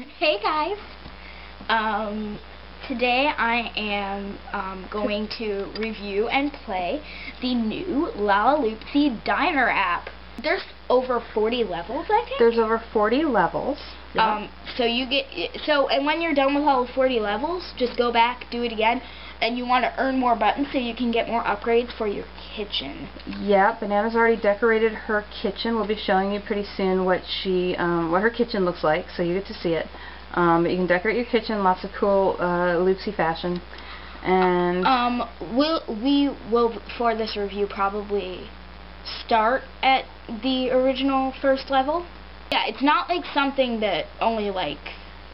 Hey guys. Um, today I am um, going to review and play the new Lalaloopsy Diner app. There's over 40 levels, I think. There's over 40 levels. Um, so you get so and when you're done with all 40 levels, just go back, do it again, and you want to earn more buttons so you can get more upgrades for your kitchen. Yeah, Banana's already decorated her kitchen. We'll be showing you pretty soon what she um, what her kitchen looks like, so you get to see it. Um, but you can decorate your kitchen, lots of cool uh, loopsy fashion. And um, we'll, we will for this review probably start at the original first level. Yeah, it's not like something that only like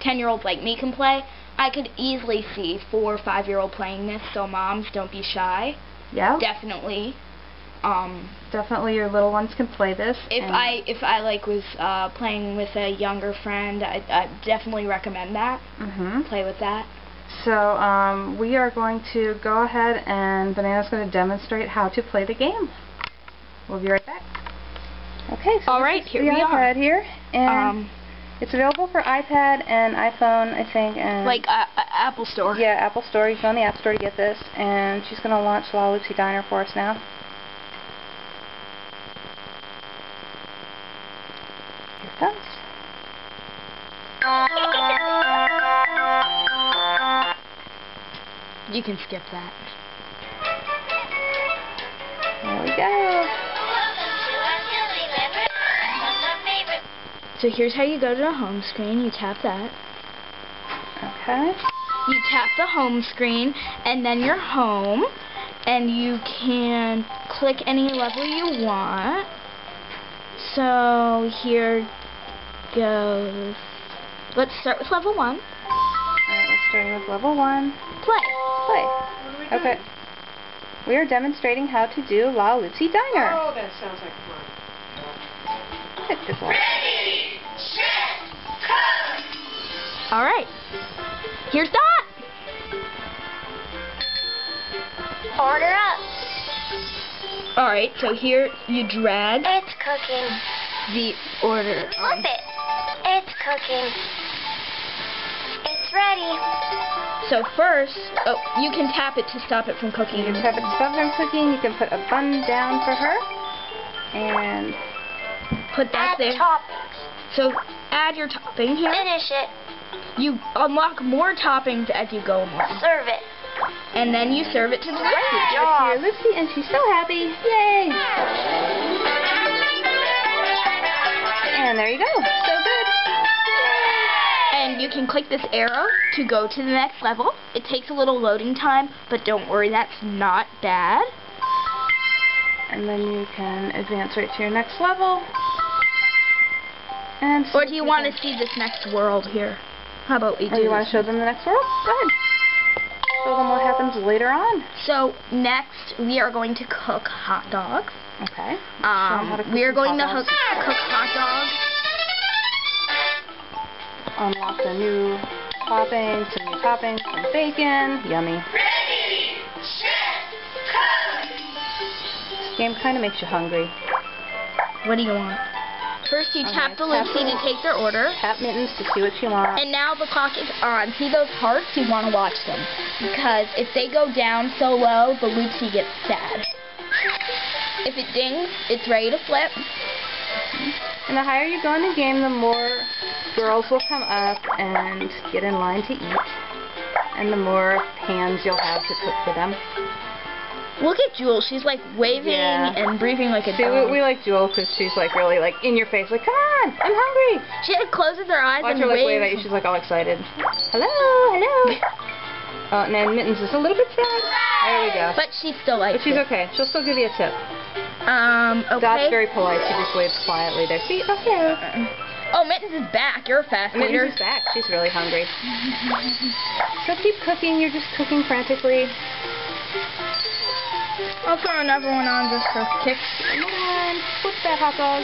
10 year olds like me can play. I could easily see four or five year old playing this, so moms don't be shy. Yeah. Definitely. Um, Definitely your little ones can play this. If I if I like was uh, playing with a younger friend, I, I definitely recommend that. Mm-hmm. Play with that. So um, we are going to go ahead and Banana's going to demonstrate how to play the game. We'll be right back. Okay, so All right, here we iPad are. here, and Um, it's available for iPad and iPhone, I think, and like uh, uh, Apple Store. yeah, Apple Store. You can go on the App Store to get this, and she's going to launch Lalaloopsy Diner for us now. Here it comes. You can skip that. There we go. So here's how you go to the home screen. You tap that. Okay. You tap the home screen, and then you're home, and you can click any level you want. So here goes. Let's start with level one. Alright, we're starting with level one. Play. Play. Okay. We are demonstrating how to do Lalaloopsy Diner. Oh, that sounds like fun. It is All right. Here's Dot. Order up. All right. So here you drag It's cooking. the order. Flip it. It's cooking. It's ready. So first, oh, you can tap it to stop it from cooking. You can tap it to stop it from cooking. You can put a bun down for her. And Put that Add there. toppings. So add your topping here. Finish it. You unlock more toppings as you go along. Serve it. And then you serve it to the Great lady. job. here's Lucy, and she's so happy. Yay! And there you go. So good. And you can click this arrow to go to the next level. It takes a little loading time, but don't worry, that's not bad. And then you can advance right to your next level. And Or do you want to see this next world here? How about we do Oh, you want to show them the next world? Go ahead. Show them what happens later on. So next, we are going to cook hot dogs. Okay. Show 'em how to Um, we are going to hook, cook hot dogs. Unlock the new toppings, some new toppings, some bacon. Yummy. Ready, This game kind of makes you hungry. What do you want? First, you Okay, tap the tap Lucy to take their order. Tap mittens to see what you want. And now the clock is on. See those hearts? You want to watch them. Because if they go down so low, the Lucy gets sad. If it dings, it's ready to flip. And the higher you go in the game, the more girls will come up and get in line to eat. And the more pans you'll have to cook for them. Look at Jewel. She's like waving Yeah. and breathing like a See, dog. we, we like Jewel because she's like really like in your face, like, come on, I'm hungry. she like closes her eyes Watch and her like wave at you. She's like all excited. Hello, hello. Oh, and then Mittens is a little bit sad. There we go. But she still likes But she's it. okay. She'll still give you a tip. Um, okay. Dot's very polite. She just waves quietly there. See, okay. Oh, Mittens is back. You're a fast Mittens leader. is back. She's really hungry. So keep cooking. You're just cooking frantically. I'll throw another one on just for kicks. Come on, flip that hot dog.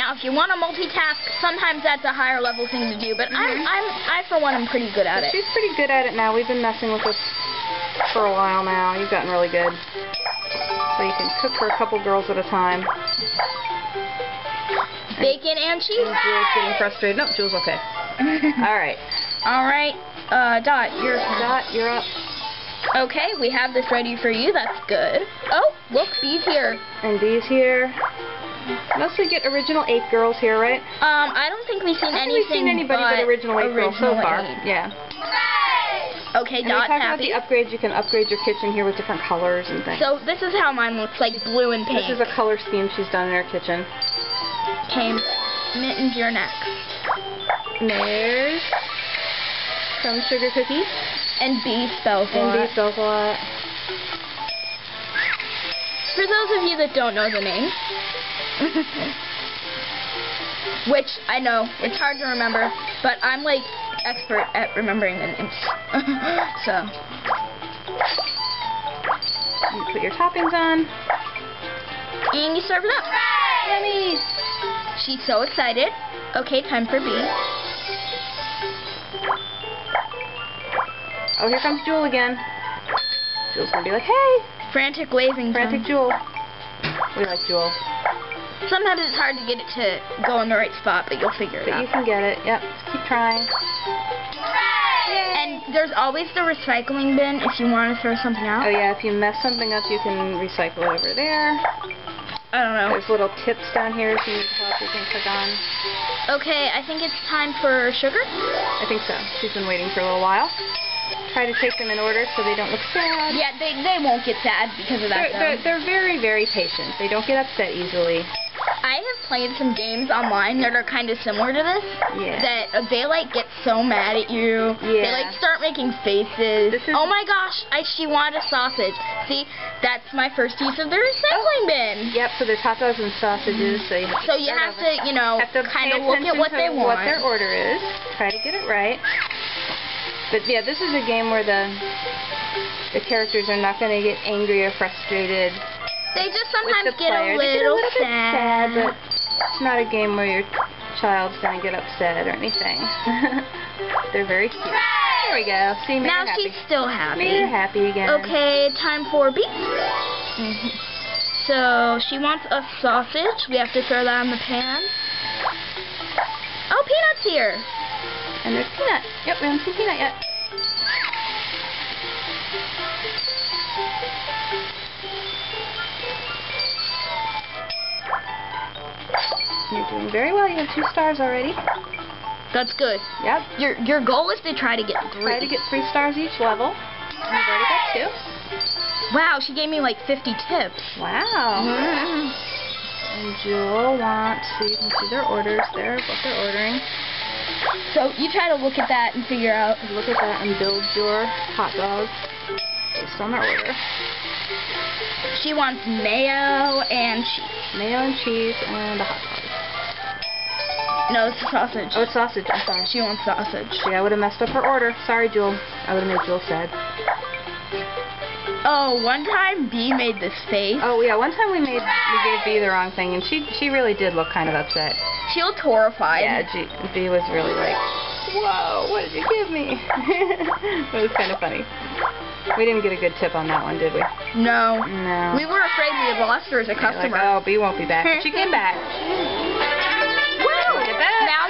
Now, if you want to multitask, sometimes that's a higher level thing to do. But I'm, I'm, I for one, am pretty good at it. She's pretty good at it now. We've been messing with this for a while now. You've gotten really good. So you can cook for a couple girls at a time. Bacon and cheese. Jules getting frustrated. Nope, Jules okay. All right. All right, uh, Dot, your turn. Dot, you're up. Okay, we have this ready for you. That's good. Oh, look, Bea's here. And Dee's here. Mostly get original eight girls here, right? Um, I don't think we've seen I don't think anything we've seen anybody but, original eight girls so original far. eight. Yeah. Okay, And we Dot's talked about the upgrades. You can upgrade your kitchen here with different colors and things. So this is how mine looks like blue and pink. this is a color scheme she's done in her kitchen. Okay, Mittens, you're next. And there's some sugar cookies. And Bea spells a And lot. these spells a lot. For those of you that don't know the name, which I know it's hard to remember, but I'm like expert at remembering the names. so You put your toppings on. and you serve it up. Yummy! She's so excited. Okay, time for Bea. Oh, here comes Jewel again. Jewel's gonna be like, hey! Frantic waving. Frantic time. Jewel. We like Jewel. Sometimes it's hard to get it to go in the right spot, but you'll figure it But out. you can get it. Yep. Just keep trying. And there's always the recycling bin if you want to throw something out. Oh yeah, if you mess something up, you can recycle over there. I don't know. There's little tips down here if you need help you can click on. Okay, I think it's time for sugar. I think so. She's been waiting for a little while. Try to take them in order so they don't look sad. Yeah, they they won't get sad because of They're, that. they're, they're very, very patient. They don't get upset easily. I have played some games online that are kind of similar to this. Yeah. That uh, they like get so mad at you. Yeah. They like start making faces. This is- oh my gosh, I she wanted a sausage. See, that's my first use of the recycling bin. Yep, so there's hot dogs and sausages, so you have to So you have to, you know, have to kind of look at what they want. what their order is. Try to get it right. But yeah, this is a game where the the characters are not going to get angry or frustrated they just sometimes the get a get a little sad, sad. but it's not a game where your child's going to get upset or anything. They're very cute. There we go. See, made now she's still happy. Made her happy again. Okay, time for Bea. So she wants a sausage. We have to throw that in the pan. Oh, Peanut's here. And there's Peanut. Yep, we haven't seen Peanut yet. You're doing very well. You have two stars already. That's good. Yep. Your your goal is to try to get three. Try to get three stars each level. You've already got two. Wow, she gave me like 50 tips. Wow. Mm. And Jewel wants, so you can see their orders there, what they're ordering. So you try to look at that and figure out. Look at that and build your hot dog based on their order. She wants mayo and cheese. Mayo and cheese and a hot dog. No, it's sausage. Oh, it's sausage. I'm sorry. She wants sausage. Yeah, I would have messed up her order. Sorry, Jewel. I would have made Jewel sad. Oh, one time Bea made this face. Oh yeah, one time we made we gave Bea the wrong thing, and she she really did look kind of upset. She looked horrified. Yeah, G, Bea was really like, whoa, what did you give me? it was kind of funny. We didn't get a good tip on that one, did we? No. No. We were afraid we had lost her as a You're like, customer. oh, Bea won't be back. She came back.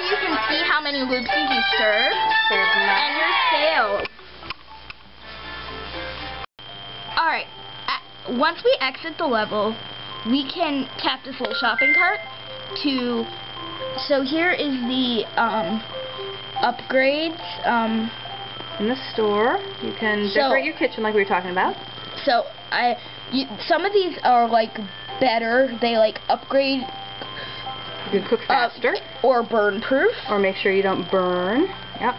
you can see how many loopsies you Served and your sales. Alright, once we exit the level, we can tap this little shopping cart to, so here is the um, upgrades. Um, In the store, you can So- decorate your kitchen like we were talking about. so I, you, some of these are like better, they like upgrade You can cook uh, faster, or burn proof, or make sure you don't burn. Yep.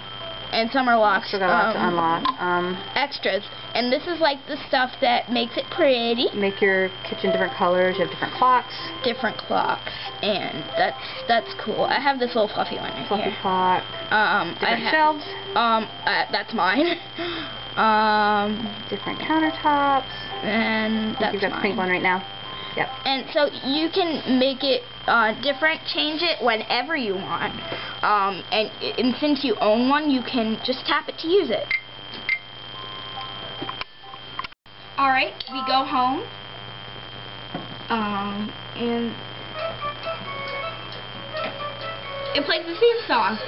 and some are locked. Still got a lot to um, unlock. Um, extras. And this is like the stuff that makes it pretty. make your kitchen different colors. You have different clocks. Different clocks. And that's that's cool. I have this little fluffy one right Fluffy here. clock. Um, Different shelves. Um, uh, that's mine. um, Different countertops. and that's you've got the pink one right now. Yep. And so you can make it uh, different, change it whenever you want. Um, and, and since you own one, you can just tap it to use it. Alright, we go home. Um, and it plays the theme song.